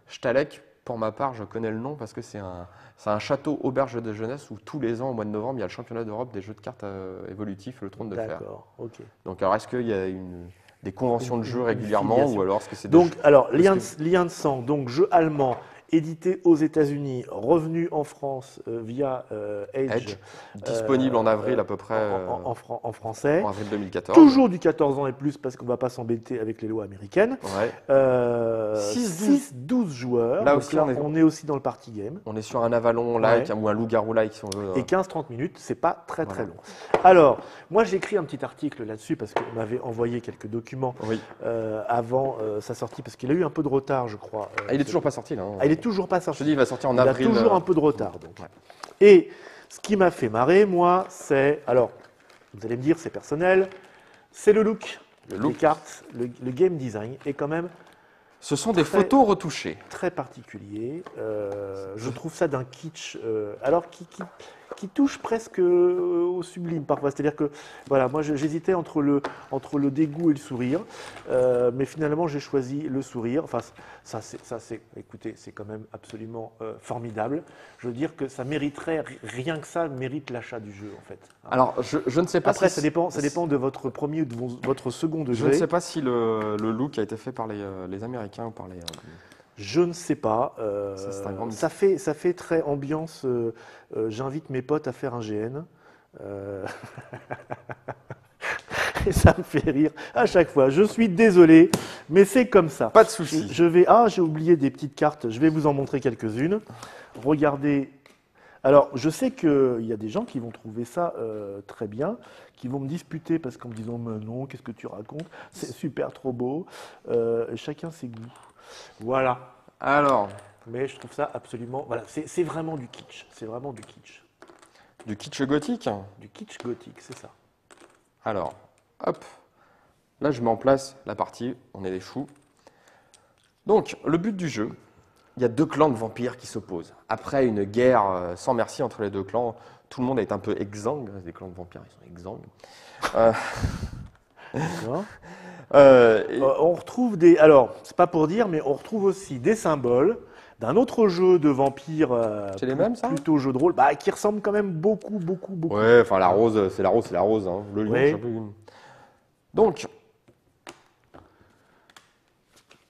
Stalek, pour ma part, je connais le nom parce que c'est un, c'est un château auberge de jeunesse où tous les ans, au mois de novembre, il y a le championnat d'Europe des jeux de cartes euh, évolutifs, le trône de fer. D'accord, ok. Donc, alors, est-ce qu'il y a une, des conventions de une régulièrement ou alors est-ce que c'est Donc, alors, lien de, lien de sang, donc jeu allemand édité aux États-Unis, revenu en France euh, via euh, Edge, Edge, disponible en avril à peu près, en, en- en fran- en français. en avril 2014. Toujours du 14 ans et plus parce qu'on ne va pas s'embêter avec les lois américaines. Ouais. Euh, 6-12. 6-12 joueurs. Là aussi, on est- on est aussi dans le party game. On est sur un Avalon-like Ouais. ou un loup-garou-like si on veut. Et 15-30 minutes, c'est pas très très long. Alors, moi j'ai écrit un petit article là-dessus parce qu'on m'avait envoyé quelques documents Oui. euh, avant euh, sa sortie parce qu'il a eu un peu de retard, je crois. euh, Ah, il est toujours pas sorti là. hein. Ah, toujours pas Je sorti. te dis, il va sortir en il avril. a toujours euh, un peu de retard. Donc. Ouais. Et ce qui m'a fait marrer, moi, c'est. Alors, vous allez me dire, c'est personnel, c'est le look. Le Les look. cartes, le, le game design est quand même Ce sont des photos retouchées. très particulier. Euh, je trouve ça d'un kitsch, euh, alors qui, qui, qui touche presque euh, au sublime parfois. C'est-à-dire que, voilà, moi je- j'hésitais entre le, entre le dégoût et le sourire, euh, mais finalement j'ai choisi le sourire. Enfin, ça, c'est, ça, c'est, écoutez, c'est quand même absolument euh, formidable. Je veux dire que ça mériterait, rien que ça mérite l'achat du jeu en fait. Alors, je, je ne sais pas Après, si ça dépend, ça dépend de votre premier ou de vo- votre second Je degré. ne sais pas si le, le look a été fait par les, les Américains ou par les. euh, Je ne sais pas. euh, Ça, grand fait, ça fait très ambiance. euh, euh, J'invite mes potes à faire un GN. Et ça me fait rire à chaque fois. Je suis désolé, mais c'est comme ça. Pas de souci. Je vais. Ah, j'ai oublié des petites cartes. Je vais vous en montrer quelques-unes. Regardez. Alors, je sais qu'il y a des gens qui vont trouver ça très bien, qui vont me disputer parce qu'en me disant Mais non, qu'est-ce que tu racontes? C'est super trop beau. Chacun ses goûts. Voilà. Alors, Mais je trouve ça absolument. Voilà, c'est vraiment du kitsch. C'est vraiment du kitsch. du kitsch gothique. Du kitsch gothique, c'est ça. Alors, hop. Là, je mets en place la partie. On est des fous. Donc, le but du jeu, il y a deux clans de vampires qui s'opposent. Après une guerre euh, sans merci entre les deux clans, tout le monde est un peu exsangue. Les clans de vampires, ils sont exsangues. Euh. euh, et- Euh, on retrouve des. Alors, c'est pas pour dire, mais on retrouve aussi des symboles d'un autre jeu de vampires. euh, C'est les mêmes, ça Plutôt jeu de rôle, bah, qui ressemble quand même beaucoup, beaucoup, beaucoup. Ouais, enfin la rose, c'est la rose, c'est la rose. hein. Le lion, Ouais. je sais plus. Donc,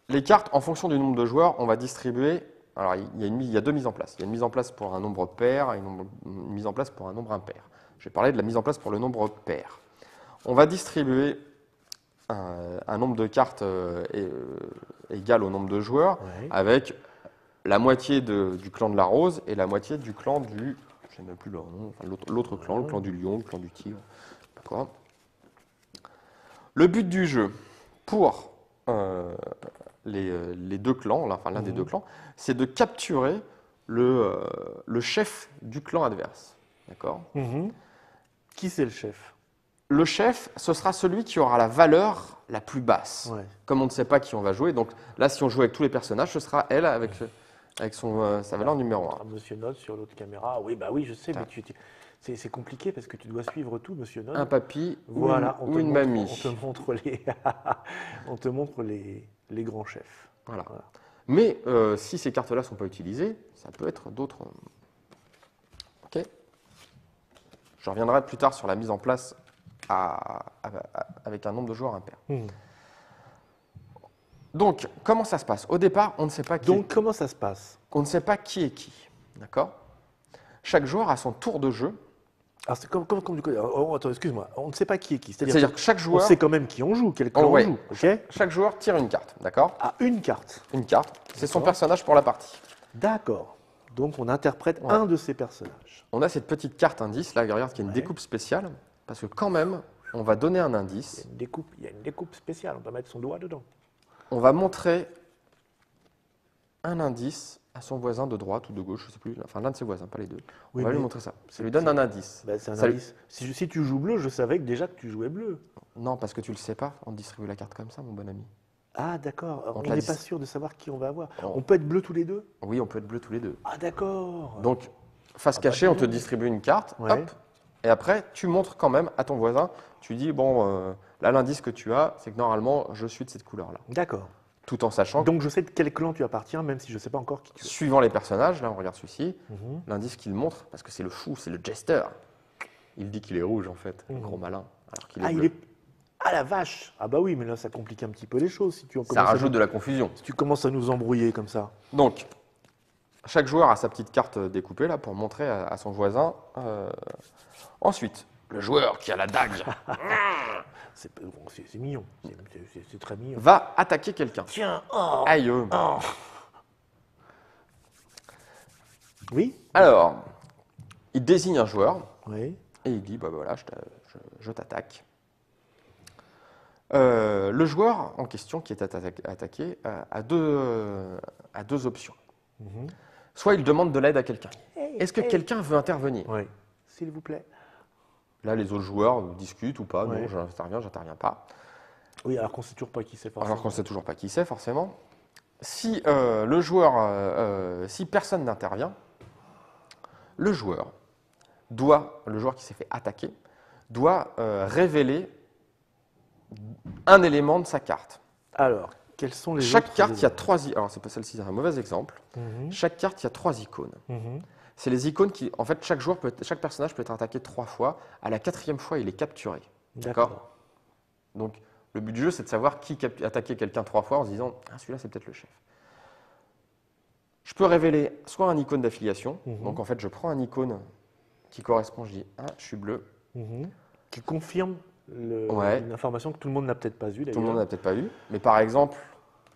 les cartes, en fonction du nombre de joueurs, on va distribuer. Alors, il y, a une, mise- il y a deux mises en place. Il y a une mise en place pour un nombre pair et une, mise en place pour un nombre impair. Je vais parler de la mise en place pour le nombre pair. On va distribuer un, un nombre de cartes euh, euh, égal au nombre de joueurs Ouais. avec la moitié de- du clan de la rose et la moitié du clan du. Je plus leur nom, enfin, l'autre- clan, le clan du lion, le clan du tigre. D'accord Le but du jeu pour euh, les, les deux clans, enfin l'un des Mhm. deux clans, c'est de capturer le, euh, le chef du clan adverse. D'accord Mhm. Qui c'est le chef? Le chef, ce sera celui qui aura la valeur la plus basse. Ouais. Comme on ne sait pas qui on va jouer, donc là, si on joue avec tous les personnages, ce sera elle avec, avec son, euh, sa valeur numéro 1. Ah, Monsieur Note sur l'autre caméra. Oui, bah oui, je sais, Ah. mais tu, tu- c'est compliqué parce que tu dois suivre tout, Monsieur Note. Un papy ou Voilà, une- on ou te une montre- mamie. On te montre les, on te montre les, les grands chefs. Voilà. Voilà. Mais euh, si ces cartes-là ne sont pas utilisées, ça peut être d'autres. Ok Je reviendrai plus tard sur la mise en place à- à- à- avec un nombre de joueurs impair. Mhm. Donc, comment ça se passe? Au départ, on ne sait pas qui, Donc, comment ça se passe? On ne sait pas qui est qui. D'accord? Chaque joueur a son tour de jeu. Alors, c'est comme, comme, comme du coup. oh, attends, excuse-moi. On ne sait pas qui est qui. C'est-à-dire, que chaque on joueur, sait quand même qui on joue, quel clan Oh, ouais. on joue. Ok? Chaque joueur tire une carte. D'accord? À une carte. Une carte. C'est son personnage pour la partie. D'accord. Donc, on interprète Ouais. un de ces personnages. On a cette petite carte indice, là, regarde, qui est une Ouais. découpe spéciale. Parce que quand même, on va donner un Il y a indice. une découpe, il y a une découpe spéciale. On peut mettre son doigt dedans. On va montrer un indice à son voisin de droite ou de gauche, je sais plus, enfin l'un de ses voisins, pas les deux. On va lui montrer ça. Ça lui donne un indice. Bah, c'est un Ça lui- indice. Si, je- si tu joues bleu, je savais que déjà que tu jouais bleu. Non, parce que tu le sais pas, on distribue la carte comme ça, mon bon ami. Ah, d'accord. On On n'est pas sûr de savoir qui on va avoir. On peut être bleu tous les deux? Oui, on peut être bleu tous les deux. Ah, d'accord. Donc, face Ah bah, cachée, on dis te distribue une carte, Ouais. hop, et après, tu montres quand même à ton voisin, tu dis, bon, euh, là, l'indice que tu as, c'est que normalement, je suis de cette couleur-là. D'accord. Tout en sachant Donc, je sais de quel clan tu appartiens, même si je ne sais pas encore qui tu es. suivant les personnages, là, on regarde celui-ci, Mhm. l'indice qu'il montre, parce que c'est le fou, c'est le jester. Il dit qu'il est rouge, en fait, Mhm. gros malin, alors qu'il est Ah, il est. Ah, la vache Ah, bah oui, mais là, ça complique un petit peu les choses si tu, Ça à rajoute de la confusion. si tu commences à nous embrouiller comme ça. Donc, Chaque joueur a sa petite carte découpée là pour montrer à, à son voisin. Euh, Ensuite, le joueur qui a la dague C'est mignon. C'est- très mignon. va attaquer quelqu'un. Tiens, oh, Aïe. euh. oh. Oui Alors, il désigne un joueur Oui. et il dit bah voilà, je t'a- je- je t'attaque. Euh, le joueur en question qui est atta- attaqué euh, a deux, euh, a deux options. Mhm. Soit il demande de l'aide à quelqu'un. Hey, Est-ce que hey. quelqu'un veut intervenir Oui. S'il vous plaît. Là, les autres joueurs discutent ou pas. Ouais. Non, j'interviens, j'interviens pas. Oui, alors qu'on sait toujours pas qui c'est forcément. Alors qu'on ne sait toujours pas qui c'est, forcément. Si euh, le joueur, euh, euh, si personne n'intervient, le joueur doit, le joueur qui s'est fait attaquer, doit euh, révéler un élément de sa carte. Alors, quels sont les Chaque carte, il y a trois. Alors c'est pas celle-ci, c'est un mauvais exemple. Mhm, Chaque carte, il y a trois icônes. mhm. C'est les icônes qui, en fait, chaque joueur peut, être- chaque personnage peut être attaqué trois fois. À la quatrième fois, il est capturé. D'accord. Donc, le but du jeu, c'est de savoir qui attaquer quelqu'un trois fois en se disant Ah, celui-là, c'est peut-être le chef. Je peux révéler soit un icône d'affiliation. Mhm. Donc, en fait, je prends un icône qui correspond. Je dis Ah, je suis bleu. Qui confirme le- Ouais. une information que tout le monde n'a peut-être pas vue Tout le monde n'a peut-être pas eu. Mais par exemple,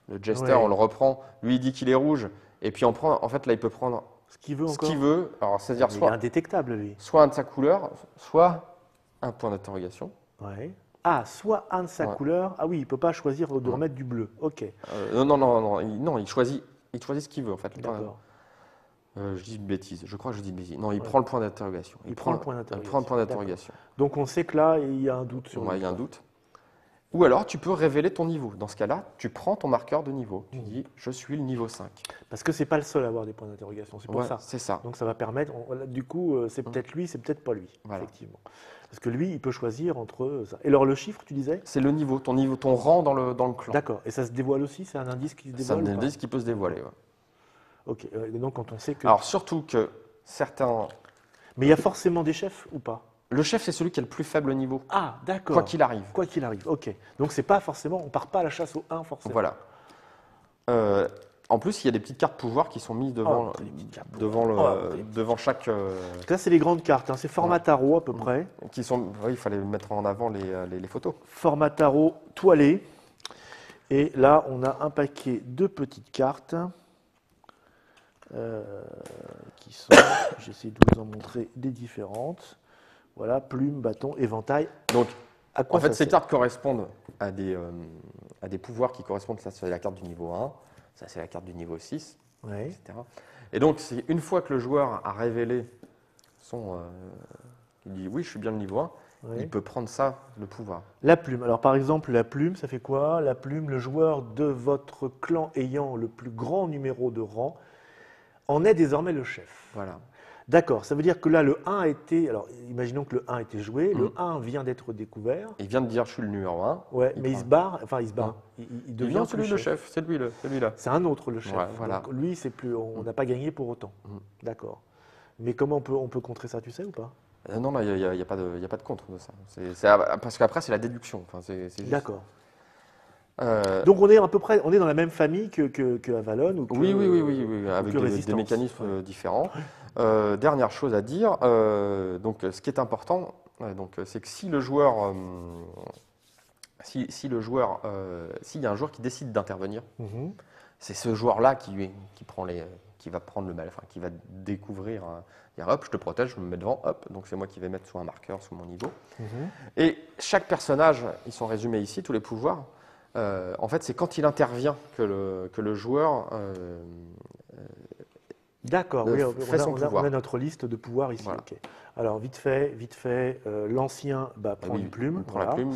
le Jester, Ouais. on le reprend. Lui, il dit qu'il est rouge. Et puis, on prend, en fait, là, il peut prendre Ce qu'il veut ce qu'il veut. Alors, c'est-à-dire Mais Il est soit, indétectable lui. soit un de sa couleur, soit un point d'interrogation. Ouais. Ah, soit un de sa Ouais. couleur. Ah oui, il peut pas choisir de Ouais. remettre du bleu. Ok, Euh, non, non, non, non, il, non, il choisit, il choisit ce qu'il veut en fait. d'accord. Euh, je dis une bêtise, je crois que je dis une bêtise. Non, il prend le point d'interrogation. Il prend le point Il d'interrogation. prend le point D'accord. d'interrogation. Donc on sait que là, il y a un doute sur. Ouais, le il y a un doute. Ou alors, tu peux révéler ton niveau. Dans ce cas-là, tu prends ton marqueur de niveau. Tu dis, je suis le niveau 5. Parce que c'est pas le seul à avoir des points d'interrogation. C'est pour Ouais, ça. c'est ça. Donc ça va permettre. on- là, du coup, euh, c'est Mhm. peut-être lui, c'est peut-être pas lui. Voilà. Effectivement. Parce que lui, il peut choisir entre euh, ça. Et alors le chiffre, tu disais? C'est le niveau, ton niveau, ton rang dans le, dans le clan. D'accord. Et ça se dévoile aussi? C'est un indice qui se C'est un dévoile ou pas? indice qui peut se dévoiler. ouais. Ok. euh, et donc quand on sait que. Alors, surtout que certains. Mais il y a forcément des chefs ou pas? Le chef, c'est celui qui a le plus faible niveau, Ah, d'accord. quoi qu'il arrive. Quoi qu'il arrive. Ok. Donc c'est pas forcément. On part pas à la chasse au 1 forcément. Voilà. Euh, en plus, il y a des petites cartes pouvoir qui sont mises devant, Oh, devant, le. Oh, devant chaque. euh, là, c'est les grandes cartes. hein. C'est format tarot à peu près. qui sont, oui, il fallait mettre en avant les, euh, les- les photos. Format tarot toilé. Et là, on a un paquet de petites cartes euh, qui sont, j'essaie de vous en montrer des différentes. Voilà, plume, bâton, éventail. Donc, À quoi en fait, ces cartes correspondent à des, euh, à des pouvoirs qui correspondent. Ça, c'est la carte du niveau 1, ça, c'est la carte du niveau 6, Ouais. etc. Et donc, c'est une fois que le joueur a révélé son. euh, il dit oui, je suis bien le niveau 1, ouais. il peut prendre ça, le pouvoir. La plume. Alors, par exemple, la plume, ça fait quoi? La plume, le joueur de votre clan ayant le plus grand numéro de rang en est désormais le chef. Voilà. D'accord, ça veut dire que là, le 1 a été. Alors, imaginons que le 1 a été joué, le Mhm. 1 vient d'être découvert. Il vient de dire je suis le numéro 1. Ouais, Il mais il se barre, enfin, il se barre. Il, devient celui le chef, c'est lui, le- celui-là. C'est un autre, le chef. Ouais, voilà. Donc, lui, c'est plus. On Mhm. n'a pas gagné pour autant. Mhm. D'accord. Mais comment on peut, on peut contrer ça, tu sais ou pas? Euh, non, il n'y a, il y a pas de il y a pas de contre de ça. C'est- c'est- parce qu'après, c'est la déduction. Enfin, c'est- c'est juste- D'accord. Euh, Donc, on est à peu près. On est dans la même famille que, que, que Avalon ou que, oui, oui, oui, oui, oui, avec des, mécanismes Ouais. différents. Euh, dernière chose à dire, euh, donc, ce qui est important, donc, euh, c'est que si le joueur, si, si le joueur, s'il y a un joueur qui décide d'intervenir, Mhm. c'est ce joueur-là qui, qui, prend les, qui va prendre le mal, enfin, qui va découvrir, euh, dire hop, je te protège, je me mets devant, hop, donc c'est moi qui vais mettre sur un marqueur, sous mon niveau. Mhm. Et chaque personnage, ils sont résumés ici, tous les pouvoirs. euh, en fait, c'est quand il intervient que le, que le joueur euh, D'accord, oui, on, on a- pouvoir. on a notre liste de pouvoirs ici. Voilà. Alors, vite fait, vite fait, euh, l'ancien bah, prend oui, une plume. prend voilà. la plume.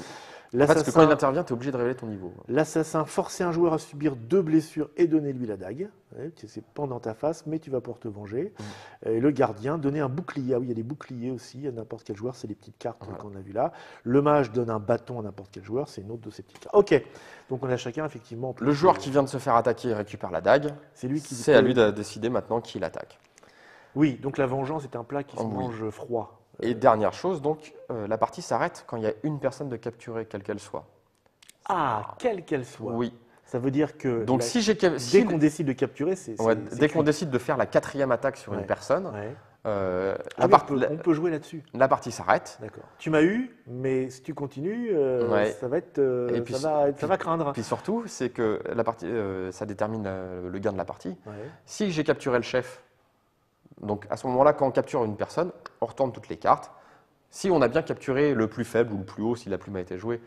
En fait, parce que quand L'assassin il intervient, tu es obligé de révéler ton niveau. L'assassin forcer un joueur à subir deux blessures et donner lui la dague. C'est pendant ta face, mais tu vas pouvoir te venger. Mm. Et le gardien, donner un bouclier. Ah oui, il y a des boucliers aussi à n'importe quel joueur. C'est les petites cartes Voilà. qu'on a vues là. Le mage donne un bâton à n'importe quel joueur. C'est une autre de ces petites cartes. Ok. Donc on a chacun effectivement. Le joueur qui vient de se faire attaquer récupère la dague. C'est lui qui. C'est à lui de décider maintenant qui l'attaque. Oui, donc la vengeance est un plat qui se Oh, oui. mange froid. Et dernière chose, donc, euh, la partie s'arrête quand il y a une personne de capturée, quelle qu'elle soit. Ah, quelle qu'elle soit. Oui. Ça veut dire que Donc la- si dès si- qu'on décide de capturer, c'est. ouais, dès qu'on décide de faire la quatrième attaque sur Ouais. une personne, Ouais. euh, Ah oui, on, peut, la- on peut jouer là-dessus. la partie s'arrête. D'accord. Tu m'as eu, mais si tu continues, euh, ça va être, euh, Et puis ça, va, puis- ça va craindre. Puis surtout, c'est que la partie, euh, ça détermine euh, le gain de la partie. Si j'ai capturé le chef, donc à ce moment-là, quand on capture une personne, on retourne toutes les cartes. Si on a bien capturé le plus faible ou le plus haut, si la plume a été jouée,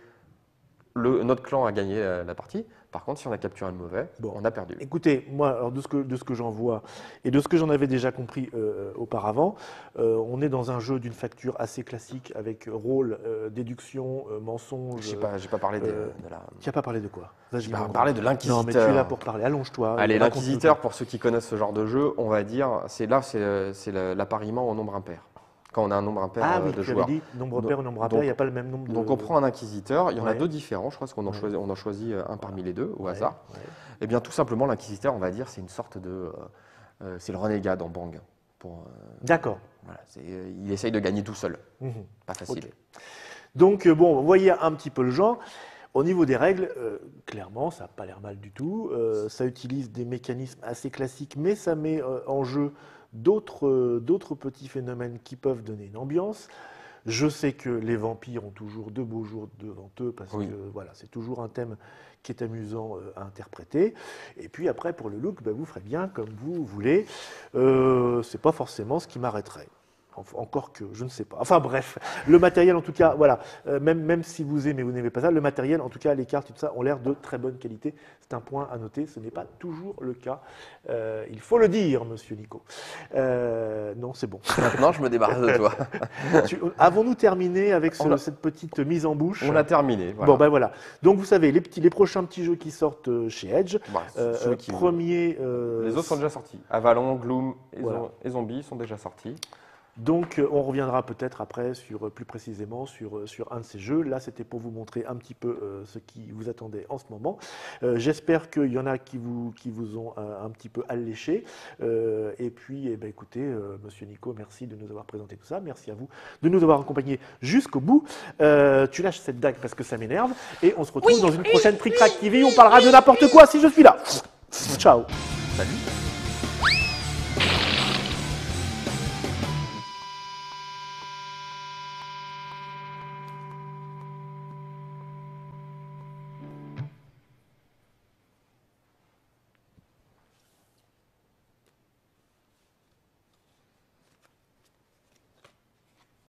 le- notre clan a gagné euh, la partie. Par contre, si on a capturé le mauvais, Bon. on a perdu. Écoutez, moi, alors de ce que, de ce que j'en vois et de ce que j'en avais déjà compris euh, auparavant, euh, on est dans un jeu d'une facture assez classique avec rôle, euh, déduction, mensonge. J'ai pas, j'ai pas parlé de, de la. Tu n'as pas parlé de quoi? J'ai pas parlé de Non, mais tu es là l'inquisiteur. pour parler. Allonge-toi. Allez, l'inquisiteur, pour ceux qui connaissent ce genre de jeu, on va dire, c'est là, c'est l'appariement en nombre impair. Quand on a un nombre impair Ah euh, oui, de tu joueurs. dit nombre pair ou nombre impair, il n'y a pas le même nombre de. Donc on prend un inquisiteur, il y en a deux différents, je crois qu'on en, choisit, on en choisit euh, un parmi les deux au Ouais, hasard. ouais. Eh bien tout simplement l'inquisiteur, on va dire, c'est une sorte de... euh, c'est le renégat dans Bang. Euh, D'accord. voilà, il essaye de gagner tout seul, Mhm. pas facile. Donc, bon, vous voyez un petit peu le genre. Au niveau des règles, euh, clairement, ça n'a pas l'air mal du tout. Ça utilise des mécanismes assez classiques, mais ça met en jeu d'autres euh, d'autres petits phénomènes qui peuvent donner une ambiance. Je sais que les vampires ont toujours de beaux jours devant eux parce Oui. que voilà, c'est toujours un thème qui est amusant euh, à interpréter. Et puis après, pour le look, bah, vous ferez bien comme vous voulez. Euh, c'est pas forcément ce qui m'arrêterait. En- Encore que, je ne sais pas. Enfin bref, le matériel en tout cas, voilà, euh, même, même si vous aimez ou n'aimez pas ça, le matériel, en tout cas les cartes et tout ça, ont l'air de très bonne qualité. C'est un point à noter, ce n'est pas toujours le cas. Euh, il faut le dire, monsieur Nico. Euh, non, c'est bon. Maintenant je me débarrasse de toi. Avons-nous terminé avec ce- On a- cette petite mise en bouche? On a terminé. Voilà. Bon, ben voilà. Donc vous savez, les, petits, les prochains petits jeux qui sortent chez Edge, qui- premier... euh, Les autres sont déjà sortis. Avalon, Gloom et, Voilà. Zo- et Zombie sont déjà sortis. Donc, euh, on reviendra peut-être après sur euh, plus précisément sur, euh, sur un de ces jeux. Là, c'était pour vous montrer un petit peu euh, ce qui vous attendait en ce moment. Euh, J'espère qu'il y en a qui vous, qui vous ont euh, un petit peu alléché. Euh, et puis, eh ben, écoutez, euh, Monsieur Nico, merci de nous avoir présenté tout ça. Merci à vous de nous avoir accompagnés jusqu'au bout. Euh, tu lâches cette dague parce que ça m'énerve. Et on se retrouve dans une prochaine Trick Track TV. On parlera de n'importe quoi si je suis là. Ciao. Salut